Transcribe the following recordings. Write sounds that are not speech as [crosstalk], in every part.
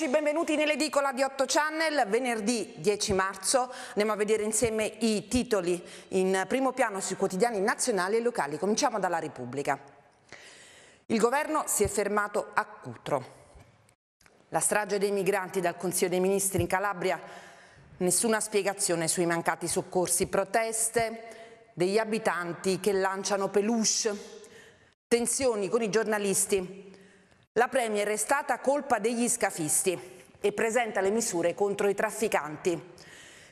Eccoci, benvenuti nell'edicola di 8 Channel, venerdì 10 marzo. Andiamo a vedere insieme i titoli in primo piano sui quotidiani nazionali e locali. Cominciamo dalla Repubblica. Il governo si è fermato a Cutro. La strage dei migranti dal Consiglio dei Ministri in Calabria, nessuna spiegazione sui mancati soccorsi, proteste degli abitanti che lanciano peluche, tensioni con i giornalisti la Premier è stata colpa degli scafisti e presenta le misure contro i trafficanti.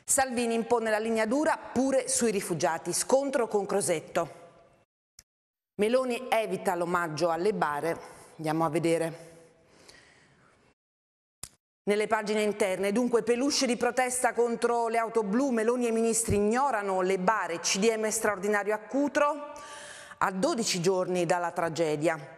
Salvini impone la linea dura pure sui rifugiati, scontro con Crosetto. Meloni evita l'omaggio alle bare, andiamo a vedere. Nelle pagine interne, dunque, peluche di protesta contro le auto blu, Meloni e i ministri ignorano le bare, CDM straordinario a Cutro, a 12 giorni dalla tragedia.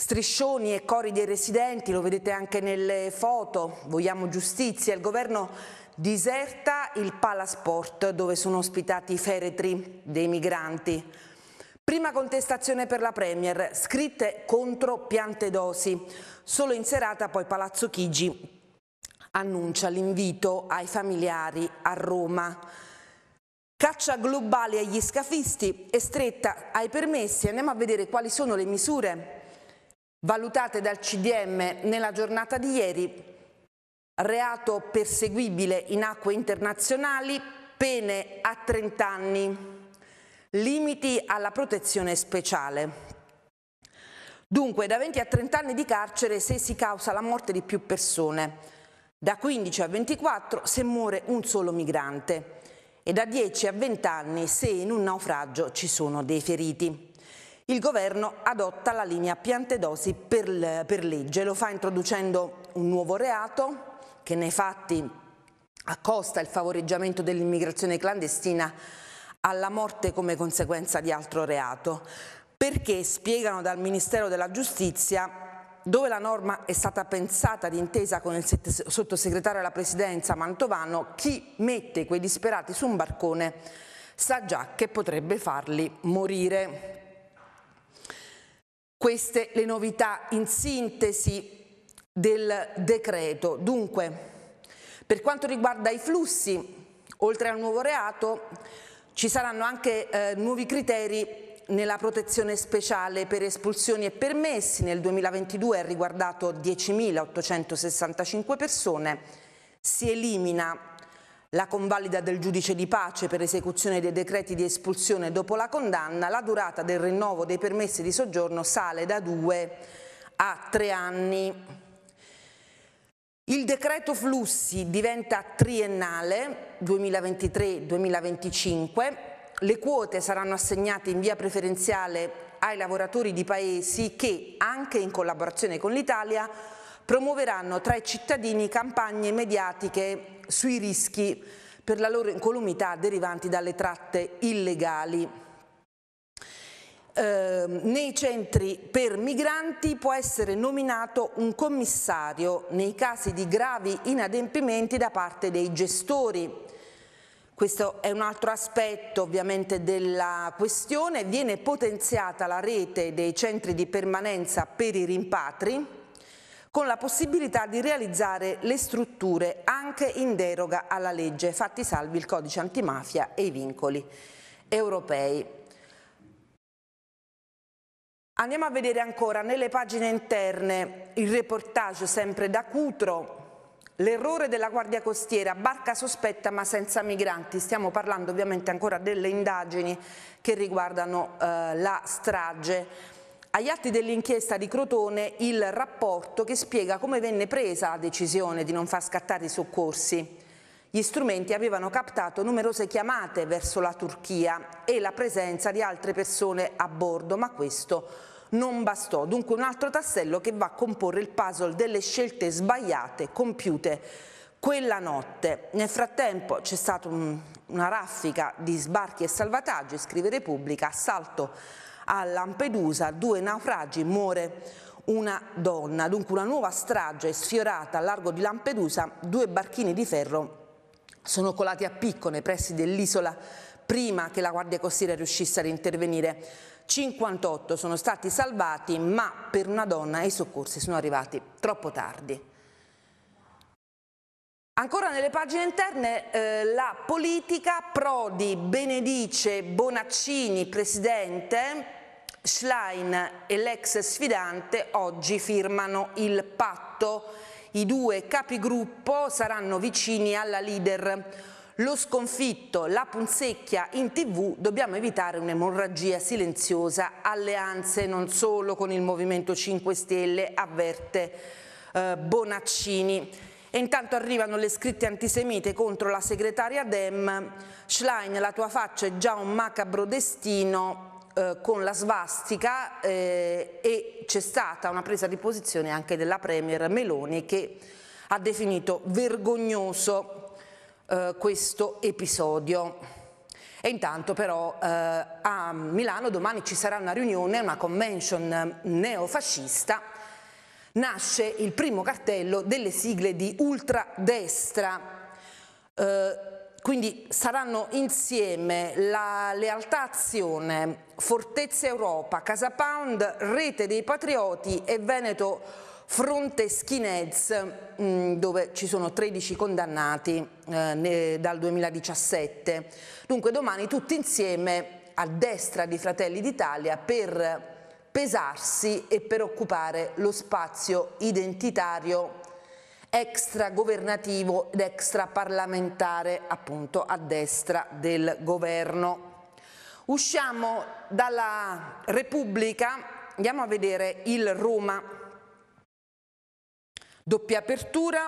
Striscioni e cori dei residenti, lo vedete anche nelle foto, vogliamo giustizia, il governo diserta il Palasport dove sono ospitati i feretri dei migranti. Prima contestazione per la Premier, scritte contro piante dosi. Solo in serata poi Palazzo Chigi annuncia l'invito ai familiari a Roma. Caccia globale agli scafisti e stretta ai permessi. Andiamo a vedere quali sono le misure valutate dal CDM nella giornata di ieri, reato perseguibile in acque internazionali, pene a 30 anni, limiti alla protezione speciale. Dunque, da 20 a 30 anni di carcere se si causa la morte di più persone, da 15 a 24 se muore un solo migrante e da 10 a 20 anni se in un naufragio ci sono dei feriti. Il governo adotta la linea piante dosi per, per legge, lo fa introducendo un nuovo reato che nei fatti accosta il favoreggiamento dell'immigrazione clandestina alla morte come conseguenza di altro reato, perché spiegano dal Ministero della Giustizia dove la norma è stata pensata d'intesa con il sottosegretario alla presidenza Mantovano, chi mette quei disperati su un barcone sa già che potrebbe farli morire. Queste le novità in sintesi del decreto. Dunque, per quanto riguarda i flussi, oltre al nuovo reato, ci saranno anche eh, nuovi criteri nella protezione speciale per espulsioni e permessi. Nel 2022 ha riguardato 10.865 persone. Si elimina la convalida del giudice di pace per esecuzione dei decreti di espulsione dopo la condanna, la durata del rinnovo dei permessi di soggiorno sale da due a tre anni. Il decreto flussi diventa triennale 2023-2025, le quote saranno assegnate in via preferenziale ai lavoratori di paesi che, anche in collaborazione con l'Italia, promuoveranno tra i cittadini campagne mediatiche sui rischi per la loro incolumità derivanti dalle tratte illegali. Eh, nei centri per migranti può essere nominato un commissario nei casi di gravi inadempimenti da parte dei gestori. Questo è un altro aspetto ovviamente della questione, viene potenziata la rete dei centri di permanenza per i rimpatri, con la possibilità di realizzare le strutture anche in deroga alla legge, fatti salvi il codice antimafia e i vincoli europei. Andiamo a vedere ancora nelle pagine interne il reportage sempre da Cutro, l'errore della Guardia Costiera, barca sospetta ma senza migranti, stiamo parlando ovviamente ancora delle indagini che riguardano eh, la strage agli atti dell'inchiesta di Crotone il rapporto che spiega come venne presa la decisione di non far scattare i soccorsi. Gli strumenti avevano captato numerose chiamate verso la Turchia e la presenza di altre persone a bordo, ma questo non bastò. Dunque un altro tassello che va a comporre il puzzle delle scelte sbagliate compiute quella notte. Nel frattempo c'è stata un, una raffica di sbarchi e salvataggi, scrive Repubblica, assalto a Lampedusa, due naufragi, muore una donna. Dunque una nuova strage sfiorata al largo di Lampedusa, due barchini di ferro sono colati a picco nei pressi dell'isola prima che la Guardia Costiera riuscisse ad intervenire. 58 sono stati salvati, ma per una donna i soccorsi sono arrivati troppo tardi. Ancora nelle pagine interne eh, la politica, Prodi benedice Bonaccini presidente, Schlein e l'ex sfidante oggi firmano il patto. I due capigruppo saranno vicini alla leader. Lo sconfitto, la punzecchia in tv, dobbiamo evitare un'emorragia silenziosa, alleanze non solo con il Movimento 5 Stelle, avverte eh, Bonaccini. E intanto arrivano le scritte antisemite contro la segretaria Dem. Schlein, la tua faccia è già un macabro destino eh, con la svastica eh, e c'è stata una presa di posizione anche della Premier Meloni che ha definito vergognoso eh, questo episodio. E intanto però eh, a Milano domani ci sarà una riunione, una convention neofascista nasce il primo cartello delle sigle di ultradestra. Eh, quindi saranno insieme la Lealtà Azione, Fortezza Europa, Casa Pound, Rete dei Patrioti e Veneto Fronte Skinheads, mm, dove ci sono 13 condannati eh, dal 2017. Dunque domani tutti insieme a destra di Fratelli d'Italia per pesarsi e per occupare lo spazio identitario extragovernativo ed extraparlamentare appunto a destra del governo. Usciamo dalla Repubblica, andiamo a vedere il Roma. Doppia apertura,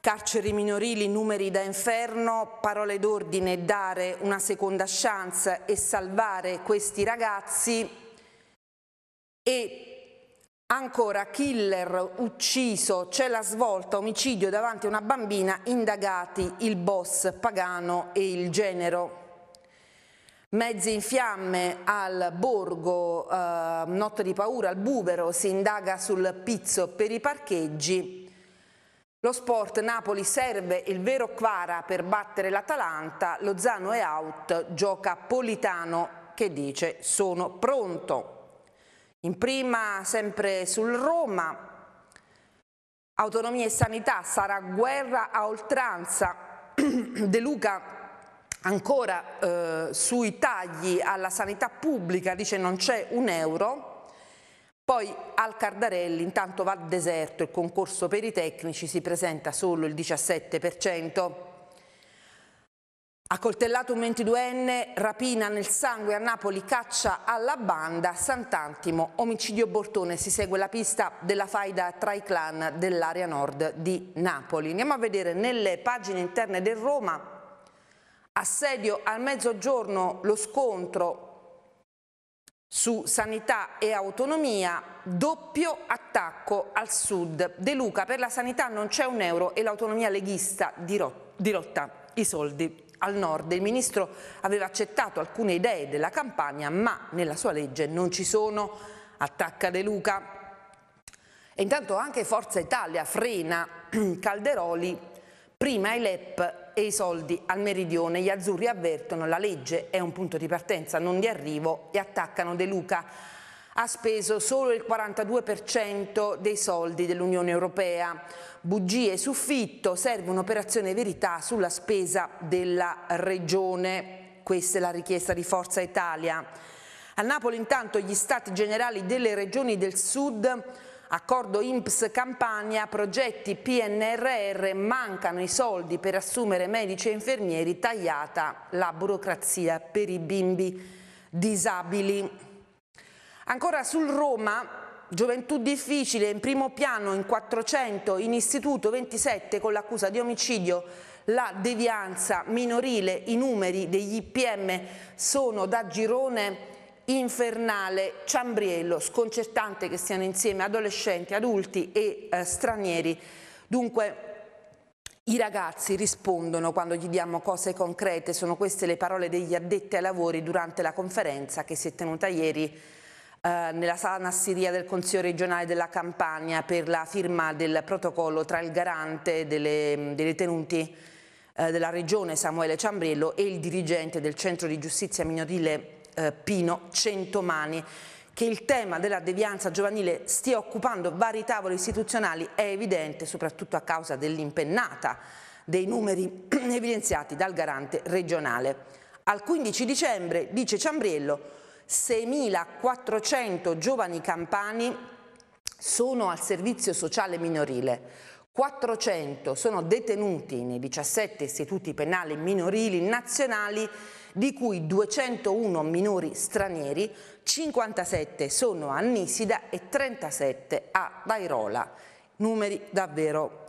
carceri minorili, numeri da inferno, parole d'ordine, dare una seconda chance e salvare questi ragazzi e Ancora, killer ucciso, c'è la svolta, omicidio davanti a una bambina, indagati il boss pagano e il genero. Mezzi in fiamme al borgo, eh, notte di paura al bubero, si indaga sul pizzo per i parcheggi. Lo sport Napoli serve il vero Quara per battere l'Atalanta, Lozano è out, gioca Politano che dice sono pronto. In prima sempre sul Roma, autonomia e sanità, sarà guerra a oltranza, [clears throat] De Luca ancora eh, sui tagli alla sanità pubblica dice non c'è un euro, poi al Cardarelli intanto va deserto, il concorso per i tecnici si presenta solo il 17%. Accoltellato un 22enne, rapina nel sangue a Napoli, caccia alla banda, Sant'Antimo, omicidio Bortone, si segue la pista della faida tra i clan dell'area nord di Napoli. Andiamo a vedere nelle pagine interne del Roma, assedio al mezzogiorno, lo scontro su sanità e autonomia, doppio attacco al sud. De Luca, per la sanità non c'è un euro e l'autonomia leghista dirotta i soldi al nord. Il ministro aveva accettato alcune idee della campagna, ma nella sua legge non ci sono, attacca De Luca. E intanto anche Forza Italia frena [clears throat] Calderoli, prima i LEP e i soldi al meridione. Gli azzurri avvertono la legge è un punto di partenza, non di arrivo e attaccano De Luca ha speso solo il 42% dei soldi dell'Unione Europea. Bugie su fitto, serve un'operazione verità sulla spesa della Regione. Questa è la richiesta di Forza Italia. A Napoli intanto gli stati generali delle regioni del sud Accordo INPS Campania, progetti PNRR, mancano i soldi per assumere medici e infermieri, tagliata la burocrazia per i bimbi disabili. Ancora sul Roma, gioventù difficile, in primo piano in 400, in istituto 27 con l'accusa di omicidio, la devianza minorile, i numeri degli IPM sono da girone infernale, Ciambriello, sconcertante che siano insieme adolescenti, adulti e eh, stranieri. Dunque i ragazzi rispondono quando gli diamo cose concrete, sono queste le parole degli addetti ai lavori durante la conferenza che si è tenuta ieri eh, nella sala Nassiria del Consiglio regionale della Campania per la firma del protocollo tra il garante delle, dei detenuti eh, della regione Samuele Ciambriello e il dirigente del centro di giustizia minorile eh, Pino Centomani che il tema della devianza giovanile stia occupando vari tavoli istituzionali è evidente soprattutto a causa dell'impennata dei numeri [clears throat] evidenziati dal garante regionale. Al 15 dicembre, dice Ciambriello, 6.400 giovani campani sono al servizio sociale minorile, 400 sono detenuti nei 17 istituti penali minorili nazionali di cui 201 minori stranieri, 57 sono a Nisida e 37 a Dairola. Numeri davvero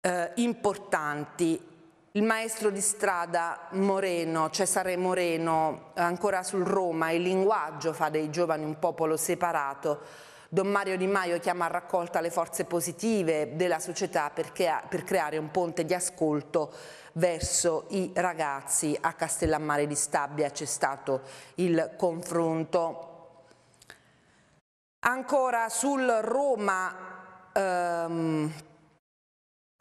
eh, importanti. Il maestro di strada Moreno, Cesare Moreno, ancora sul Roma, il linguaggio fa dei giovani un popolo separato. Don Mario Di Maio chiama a raccolta le forze positive della società per, per creare un ponte di ascolto verso i ragazzi. A Castellammare di Stabia c'è stato il confronto. Ancora sul Roma ehm,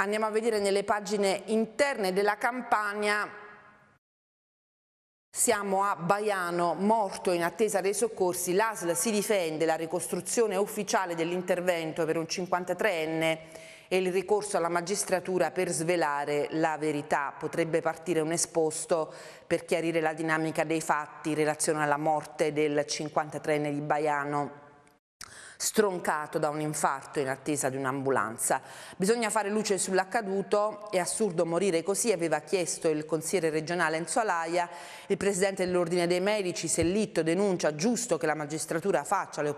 andiamo a vedere nelle pagine interne della campagna siamo a Baiano, morto in attesa dei soccorsi, l'ASL si difende, la ricostruzione ufficiale dell'intervento per un 53enne e il ricorso alla magistratura per svelare la verità. Potrebbe partire un esposto per chiarire la dinamica dei fatti in relazione alla morte del 53enne di Baiano stroncato da un infarto in attesa di un'ambulanza. Bisogna fare luce sull'accaduto, è assurdo morire così, aveva chiesto il consigliere regionale Enzo Alaia, il presidente dell'Ordine dei Medici Sellitto denuncia giusto che la magistratura faccia le,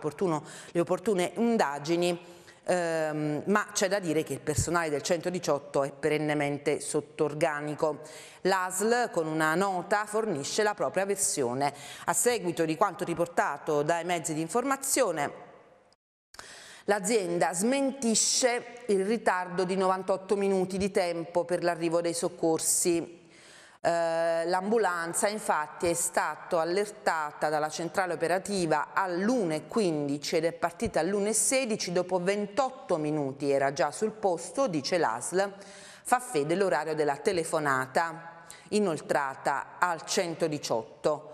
le opportune indagini ehm, ma c'è da dire che il personale del 118 è perennemente sotto organico. L'ASL con una nota fornisce la propria versione. A seguito di quanto riportato dai mezzi di informazione L'azienda smentisce il ritardo di 98 minuti di tempo per l'arrivo dei soccorsi eh, l'ambulanza infatti è stata allertata dalla centrale operativa all'1.15 ed è partita all'1.16 dopo 28 minuti, era già sul posto, dice l'ASL, fa fede l'orario della telefonata inoltrata al 118.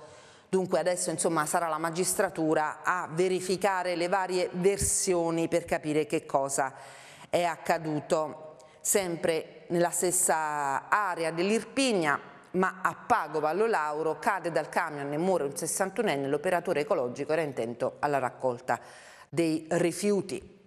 Dunque adesso insomma sarà la magistratura a verificare le varie versioni per capire che cosa è accaduto. Sempre nella stessa area dell'Irpigna ma a Pago Vallo Lauro cade dal camion e muore un 61enne, l'operatore ecologico era intento alla raccolta dei rifiuti.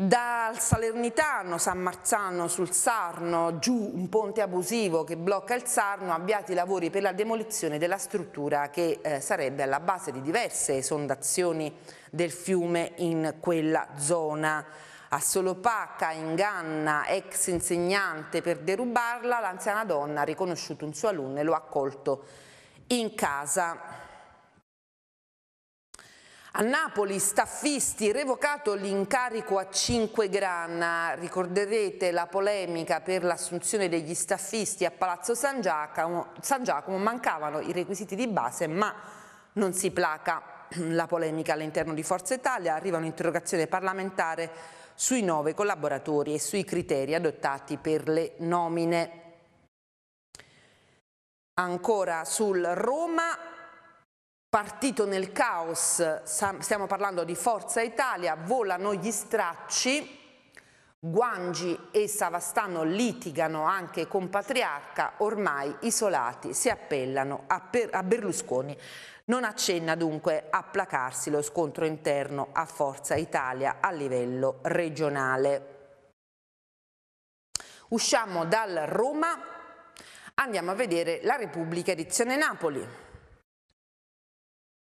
Dal Salernitano, San Marzano sul Sarno, giù un ponte abusivo che blocca il Sarno, avviati i lavori per la demolizione della struttura che eh, sarebbe alla base di diverse esondazioni del fiume in quella zona a Solopacca inganna ex insegnante per derubarla, l'anziana donna ha riconosciuto un suo alunno e lo ha accolto in casa. A Napoli, staffisti, revocato l'incarico a 5 Granna, ricorderete la polemica per l'assunzione degli staffisti a Palazzo San Giacomo, San Giacomo, mancavano i requisiti di base ma non si placa [clears throat] la polemica all'interno di Forza Italia, arriva un'interrogazione parlamentare sui nove collaboratori e sui criteri adottati per le nomine. Ancora sul Roma, partito nel caos, stiamo parlando di Forza Italia, volano gli stracci, Guangi e Savastano litigano anche con Patriarca, ormai isolati si appellano a, Berlusconi. Non accenna dunque a placarsi lo scontro interno a Forza Italia a livello regionale. Usciamo dal Roma, andiamo a vedere la Repubblica edizione Napoli.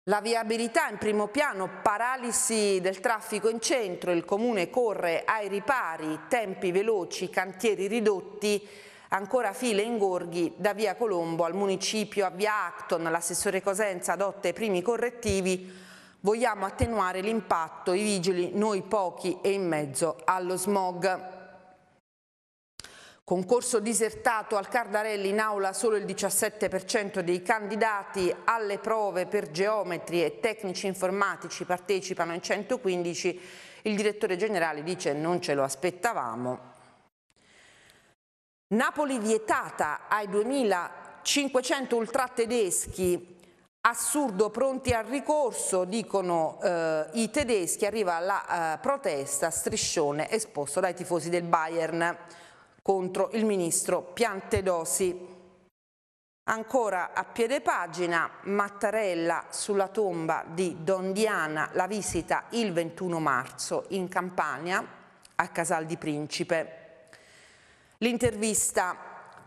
La viabilità in primo piano, paralisi del traffico in centro, il comune corre ai ripari, tempi veloci, cantieri ridotti, Ancora file ingorghi da via Colombo al municipio a via Acton, l'assessore Cosenza adotta i primi correttivi, vogliamo attenuare l'impatto, i vigili, noi pochi e in mezzo allo smog. Concorso disertato al Cardarelli in aula solo il 17% dei candidati. Alle prove per geometri e tecnici informatici partecipano in 115, il direttore generale dice non ce lo aspettavamo, Napoli vietata ai 2500 ultra tedeschi, assurdo pronti al ricorso, dicono eh, i tedeschi, arriva la eh, protesta, striscione esposto dai tifosi del Bayern. Contro il ministro Piantedosi. Ancora a piede pagina, Mattarella sulla tomba di Don Diana, la visita il 21 marzo in Campania a Casal di Principe. L'intervista,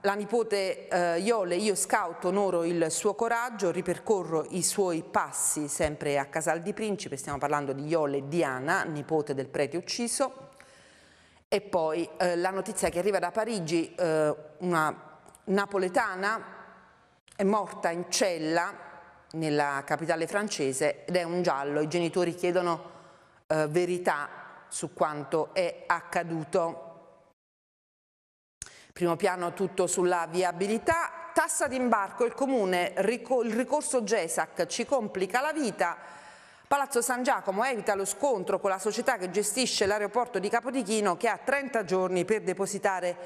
la nipote eh, Iole, io scout, onoro il suo coraggio, ripercorro i suoi passi sempre a Casal di Principe, stiamo parlando di Iole Diana, nipote del prete ucciso, e poi eh, la notizia che arriva da Parigi, eh, una napoletana è morta in cella nella capitale francese ed è un giallo. I genitori chiedono eh, verità su quanto è accaduto. Primo piano tutto sulla viabilità. Tassa d'imbarco, il comune, il ricorso GESAC ci complica la vita. Palazzo San Giacomo evita lo scontro con la società che gestisce l'aeroporto di Capodichino che ha 30 giorni per depositare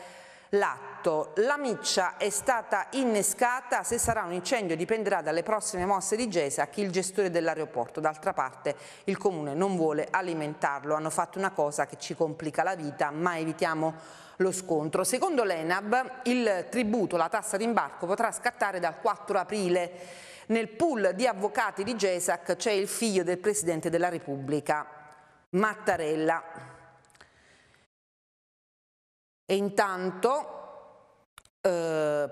l'atto. La miccia è stata innescata, se sarà un incendio dipenderà dalle prossime mosse di GESAC, il gestore dell'aeroporto. D'altra parte il Comune non vuole alimentarlo, hanno fatto una cosa che ci complica la vita, ma evitiamo lo scontro. Secondo l'Enab il tributo, la tassa d'imbarco potrà scattare dal 4 aprile. Nel pool di avvocati di GESAC c'è il figlio del Presidente della Repubblica, Mattarella. E intanto eh,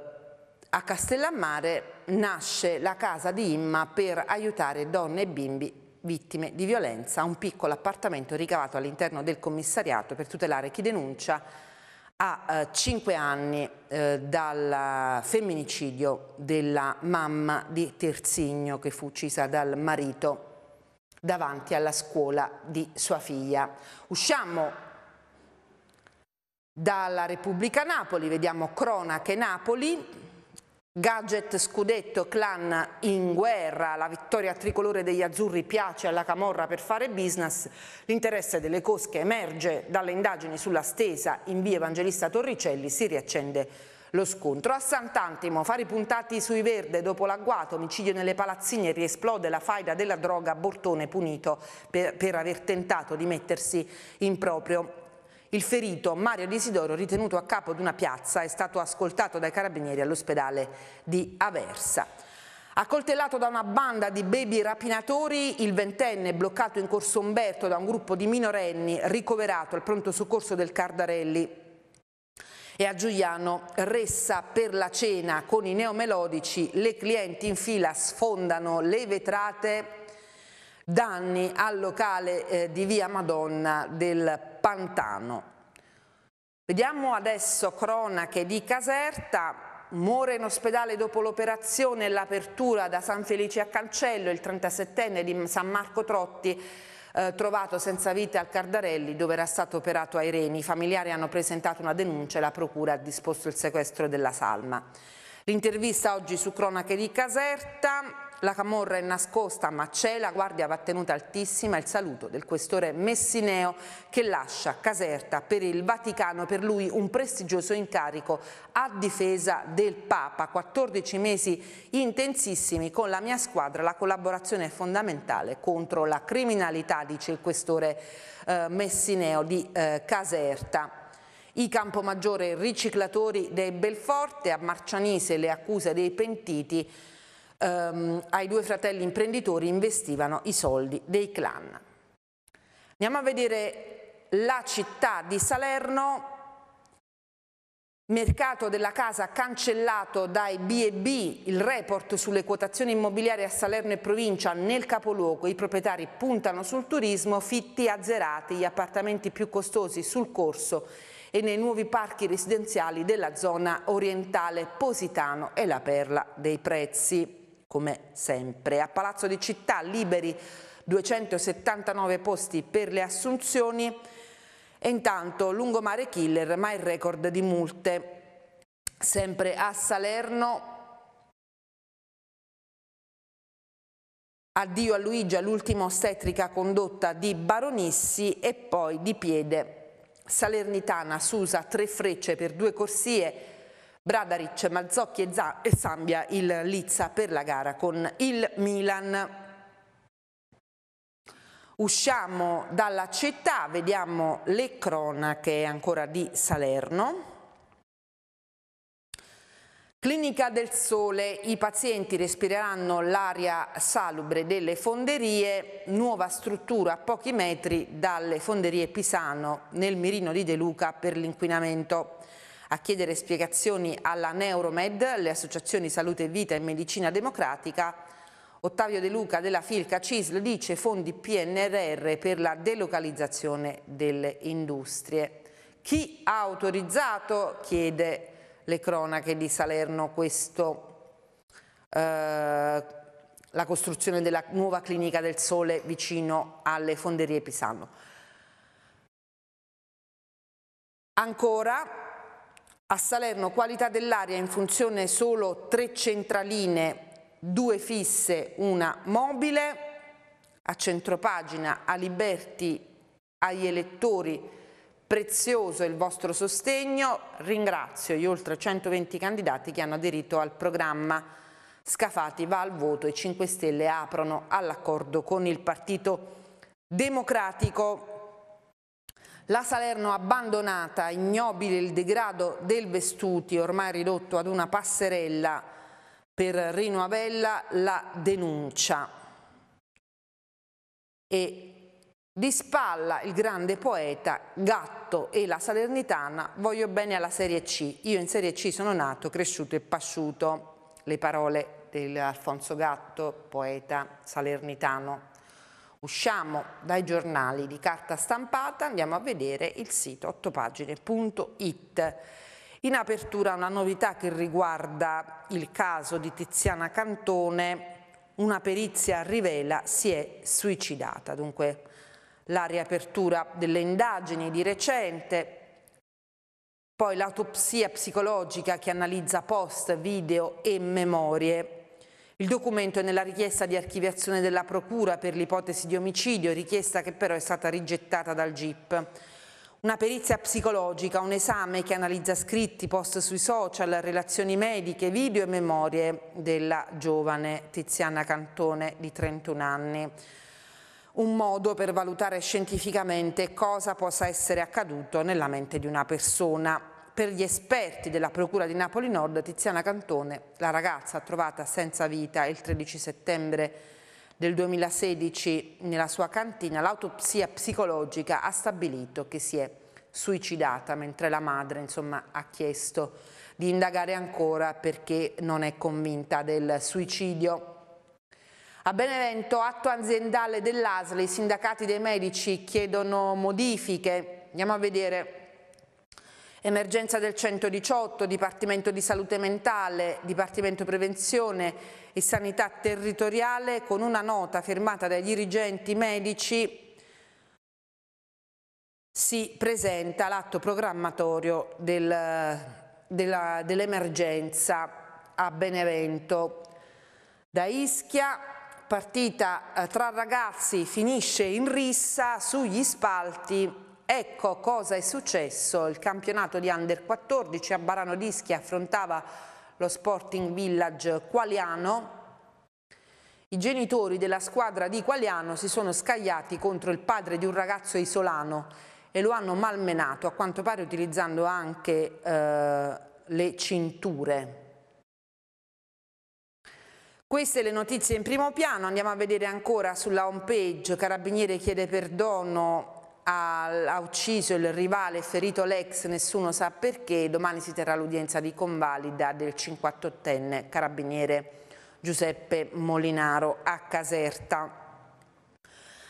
a Castellammare nasce la casa di Imma per aiutare donne e bimbi vittime di violenza, un piccolo appartamento ricavato all'interno del commissariato per tutelare chi denuncia a eh, 5 anni eh, dal femminicidio della mamma di Terzigno che fu uccisa dal marito davanti alla scuola di sua figlia. Usciamo dalla Repubblica Napoli vediamo cronache Napoli, gadget scudetto clan in guerra, la vittoria tricolore degli azzurri piace alla Camorra per fare business, l'interesse delle cosche emerge dalle indagini sulla stesa. In via Evangelista Torricelli, si riaccende lo scontro. A Sant'Antimo, fari puntati sui verde. Dopo l'agguato, omicidio nelle palazzine, riesplode la faida della droga, Bortone punito per, per aver tentato di mettersi in proprio il ferito Mario Disidoro, ritenuto a capo di una piazza, è stato ascoltato dai carabinieri all'ospedale di Aversa. Accoltellato da una banda di baby rapinatori, il ventenne bloccato in corso Umberto da un gruppo di minorenni ricoverato al pronto soccorso del Cardarelli e a Giuliano Ressa per la cena con i neomelodici, le clienti in fila sfondano le vetrate danni al locale eh, di via Madonna del Pantano. Vediamo adesso cronache di Caserta. Muore in ospedale dopo l'operazione e l'apertura da San Felice a Cancello il 37enne di San Marco Trotti eh, trovato senza vita al Cardarelli dove era stato operato ai reni. I familiari hanno presentato una denuncia e la procura ha disposto il sequestro della salma. L'intervista oggi su Cronache di Caserta. La camorra è nascosta ma c'è, la guardia va tenuta altissima, il saluto del questore Messineo che lascia Caserta per il Vaticano, per lui un prestigioso incarico a difesa del Papa, 14 mesi intensissimi con la mia squadra, la collaborazione è fondamentale contro la criminalità, dice il questore eh, Messineo di eh, Caserta. I Campomaggiore riciclatori dei Belforte, a Marcianise le accuse dei pentiti, ehm, ai due fratelli imprenditori investivano i soldi dei clan. Andiamo a vedere la città di Salerno, mercato della casa cancellato dai B&B, il report sulle quotazioni immobiliari a Salerno e provincia nel capoluogo, i proprietari puntano sul turismo, fitti azzerati, gli appartamenti più costosi sul corso e nei nuovi parchi residenziali della zona orientale Positano e la perla dei prezzi come sempre. A Palazzo di Città liberi 279 posti per le assunzioni e intanto lungomare killer ma il record di multe. Sempre a Salerno Addio a Luigi all'ultima ostetrica condotta di Baronissi e poi di piede Salernitana Susa tre frecce per due corsie Bradaric, Mazzocchi e Zambia il Lizza per la gara con il Milan. Usciamo dalla città, vediamo le cronache ancora di Salerno. Clinica del Sole, i pazienti respireranno l'aria salubre delle fonderie, nuova struttura a pochi metri dalle fonderie Pisano nel mirino di De Luca per l'inquinamento. A chiedere spiegazioni alla Neuromed, le associazioni Salute e Vita e Medicina Democratica, Ottavio De Luca della Filca CISL dice fondi PNRR per la delocalizzazione delle industrie. Chi ha autorizzato, chiede le cronache di Salerno questo, eh, la costruzione della nuova clinica del sole vicino alle fonderie Pisano. Ancora a Salerno qualità dell'aria in funzione solo tre centraline, due fisse, una mobile. A centropagina a Liberti agli elettori prezioso il vostro sostegno, ringrazio gli oltre 120 candidati che hanno aderito al programma Scafati va al voto e 5 Stelle aprono all'accordo con il Partito Democratico. La Salerno abbandonata, ignobile il degrado del Vestuti, ormai ridotto ad una passerella per Rino Avella, la denuncia. E di spalla il grande poeta, Gatto e la Salernitana, voglio bene alla Serie C. Io in Serie C sono nato, cresciuto e pasciuto. Le parole di Alfonso Gatto, poeta salernitano. Usciamo dai giornali di carta stampata, andiamo a vedere il sito 8pagine.it. In apertura una novità che riguarda il caso di Tiziana Cantone, una perizia rivela si è suicidata, dunque la riapertura delle indagini di recente, poi l'autopsia psicologica che analizza post, video e memorie. Il documento è nella richiesta di archiviazione della Procura per l'ipotesi di omicidio, richiesta che però è stata rigettata dal GIP. Una perizia psicologica, un esame che analizza scritti, post sui social, relazioni mediche, video e memorie della giovane Tiziana Cantone di 31 anni un modo per valutare scientificamente cosa possa essere accaduto nella mente di una persona. Per gli esperti della Procura di Napoli Nord, Tiziana Cantone, la ragazza trovata senza vita il 13 settembre del 2016 nella sua cantina, l'autopsia psicologica ha stabilito che si è suicidata, mentre la madre insomma, ha chiesto di indagare ancora perché non è convinta del suicidio. A Benevento, atto aziendale dell'ASL, i sindacati dei medici chiedono modifiche. Andiamo a vedere. Emergenza del 118, Dipartimento di Salute Mentale, Dipartimento Prevenzione e Sanità Territoriale con una nota firmata dai dirigenti medici si presenta l'atto programmatorio del, dell'emergenza dell a Benevento. Da Ischia partita eh, tra ragazzi finisce in rissa sugli spalti. Ecco cosa è successo. Il campionato di Under 14 a Barano d'Ischia affrontava lo Sporting Village Qualiano. I genitori della squadra di Qualiano si sono scagliati contro il padre di un ragazzo isolano e lo hanno malmenato, a quanto pare utilizzando anche eh, le cinture. Queste le notizie in primo piano, andiamo a vedere ancora sulla home page, Carabiniere chiede perdono, ha, ucciso il rivale, ferito l'ex, nessuno sa perché, domani si terrà l'udienza di convalida del 58enne Carabiniere Giuseppe Molinaro a Caserta.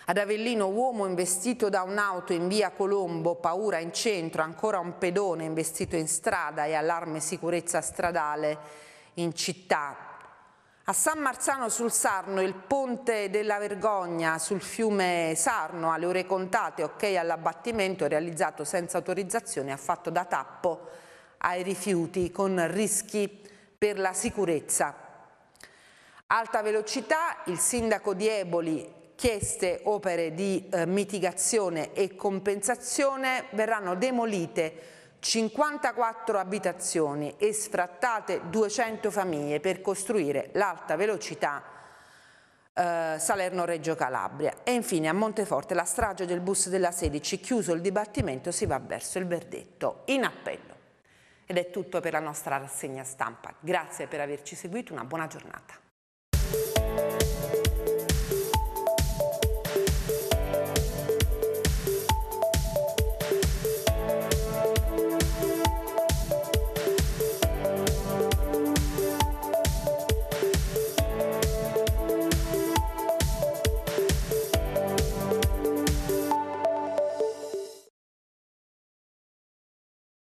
Ad Avellino uomo investito da un'auto in via Colombo, paura in centro, ancora un pedone investito in strada e allarme sicurezza stradale in città. A San Marzano sul Sarno, il ponte della Vergogna sul fiume Sarno, alle ore contate, ok all'abbattimento, realizzato senza autorizzazione, ha fatto da tappo ai rifiuti con rischi per la sicurezza. Alta velocità, il sindaco di Eboli chieste opere di eh, mitigazione e compensazione verranno demolite 54 abitazioni e sfrattate 200 famiglie per costruire l'alta velocità eh, Salerno-Reggio Calabria. E infine a Monteforte la strage del bus della 16, chiuso il dibattimento si va verso il verdetto in appello. Ed è tutto per la nostra rassegna stampa. Grazie per averci seguito, una buona giornata.